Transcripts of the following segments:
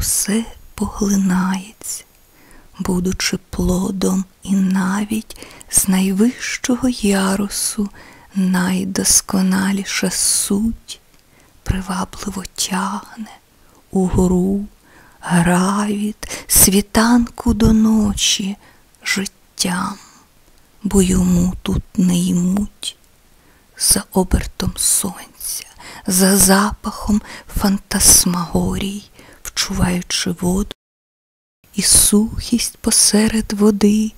все поглинається, будучи плодом і навіть з найвищого ярусу найдосконаліша суть привабливо тягне угору, гра від світанку до ночі життям, бо йому тут не ймуть. За обертом сонця, за запахом фантасмагорій, вчуваючи воду і сухість посеред води,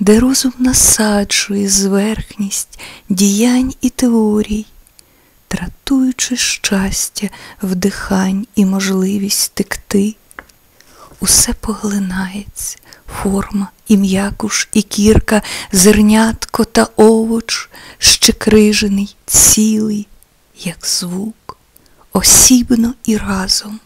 де розум насаджує зверхність діянь і теорій, тратуючи щастя, вдихань і можливість текти, усе поглинається, форма і м'якуш, і кірка, зернятко та овоч, ще крижений, цілий, як звук, осібно і разом,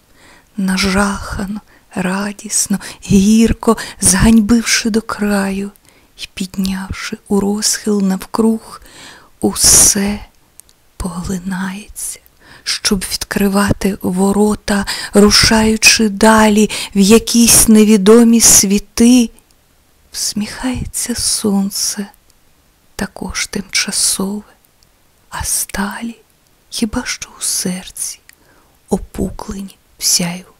нажахано, радісно, гірко, зганьбивши до краю і піднявши у розхил навкруг, усе поглинається, щоб відкривати ворота, рушаючи далі в якісь невідомі світи, всміхається сонце, також тимчасове, а сталі хіба що у серці опуклені думки.